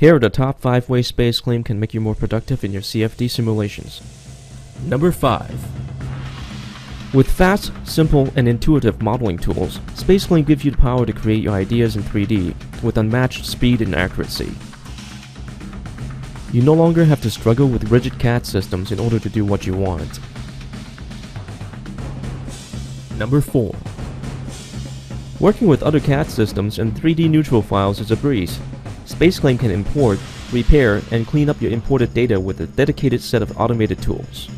Here are the top 5 ways SpaceClaim can make you more productive in your CFD simulations. Number 5. With fast, simple, and intuitive modeling tools, SpaceClaim gives you the power to create your ideas in 3D with unmatched speed and accuracy. You no longer have to struggle with rigid CAD systems in order to do what you want. Number 4. Working with other CAD systems and 3D neutral files is a breeze. SpaceClaim can import, repair, and clean up your imported data with a dedicated set of automated tools.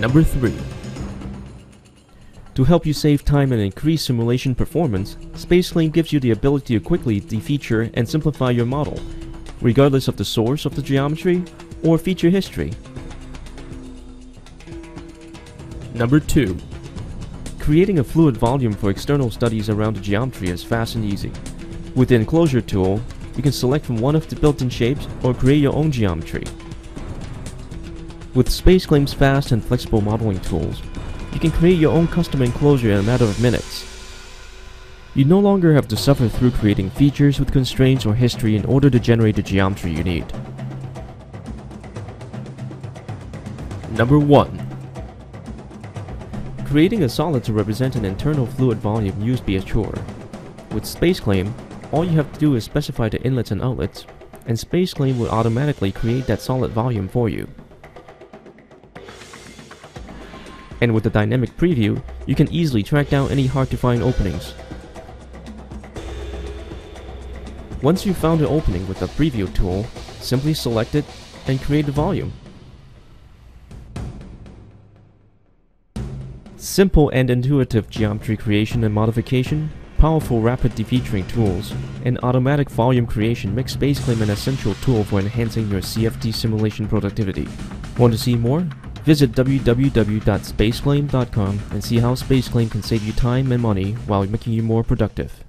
Number 3. To help you save time and increase simulation performance, SpaceClaim gives you the ability to quickly defeature and simplify your model, regardless of the source of the geometry or feature history. Number 2. Creating a fluid volume for external studies around the geometry is fast and easy. With the enclosure tool, you can select from one of the built-in shapes or create your own geometry. With SpaceClaim's fast and flexible modeling tools, you can create your own custom enclosure in a matter of minutes. You no longer have to suffer through creating features with constraints or history in order to generate the geometry you need. Number 1. Creating a solid to represent an internal fluid volume used be a chore. With SpaceClaim, all you have to do is specify the inlets and outlets, and SpaceClaim will automatically create that solid volume for you. And with the dynamic preview, you can easily track down any hard to find openings. Once you've found an opening with the preview tool, simply select it and create the volume. Simple and intuitive geometry creation and modification Powerful rapid defeaturing tools and automatic volume creation make SpaceClaim an essential tool for enhancing your CFD simulation productivity. Want to see more? Visit www.spaceclaim.com and see how SpaceClaim can save you time and money while making you more productive.